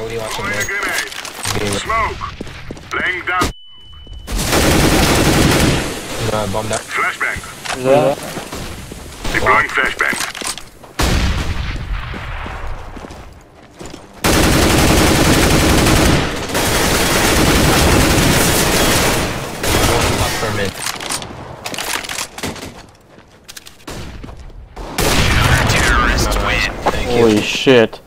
Nobody watching you want me. grenade. Smoke. Laying down. Uh, bomb that. Flashbang. Yeah. Deploying flashbang. Holy shit.